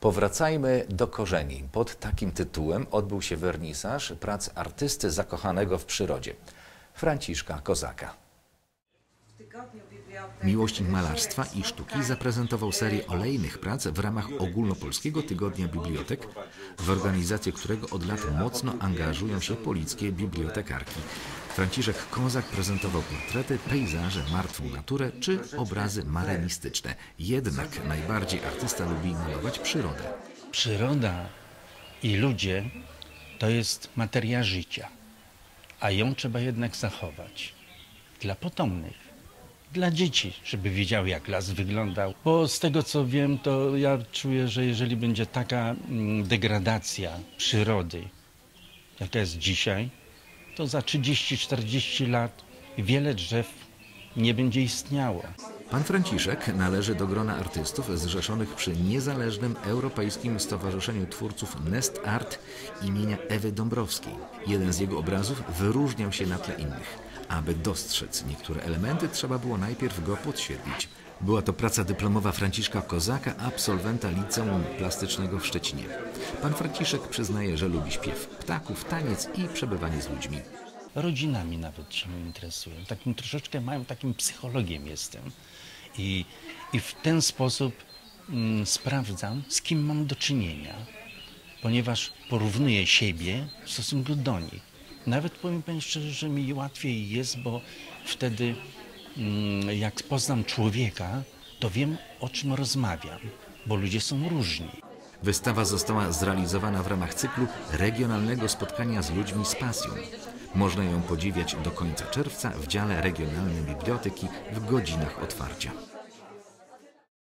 Powracajmy do korzeni. Pod takim tytułem odbył się wernisaż prac artysty zakochanego w przyrodzie, Franciszka Kozaka. Miłośnik malarstwa i sztuki zaprezentował serię olejnych prac w ramach Ogólnopolskiego Tygodnia Bibliotek, w organizację którego od lat mocno angażują się polickie bibliotekarki. Franciszek Kozak prezentował portrety, pejzaże, martwą naturę czy obrazy marenistyczne. Jednak najbardziej artysta lubi malować przyrodę. Przyroda i ludzie to jest materia życia, a ją trzeba jednak zachować dla potomnych dla dzieci, żeby wiedziały, jak las wyglądał. Bo z tego co wiem, to ja czuję, że jeżeli będzie taka mm, degradacja przyrody, jaka jest dzisiaj, to za 30-40 lat wiele drzew nie będzie istniało. Pan Franciszek należy do grona artystów zrzeszonych przy niezależnym Europejskim Stowarzyszeniu Twórców Nest Art imienia Ewy Dąbrowskiej. Jeden z jego obrazów wyróżniał się na tle innych. Aby dostrzec niektóre elementy, trzeba było najpierw go podświetlić. Była to praca dyplomowa Franciszka Kozaka, absolwenta Liceum Plastycznego w Szczecinie. Pan Franciszek przyznaje, że lubi śpiew ptaków, taniec i przebywanie z ludźmi. Rodzinami nawet się interesują. Takim troszeczkę małym takim psychologiem jestem. I, i w ten sposób mm, sprawdzam, z kim mam do czynienia, ponieważ porównuję siebie w stosunku do nich. Nawet powiem Pani szczerze, że mi łatwiej jest, bo wtedy jak poznam człowieka, to wiem o czym rozmawiam, bo ludzie są różni. Wystawa została zrealizowana w ramach cyklu regionalnego spotkania z ludźmi z pasją. Można ją podziwiać do końca czerwca w dziale Regionalnej Biblioteki w godzinach otwarcia.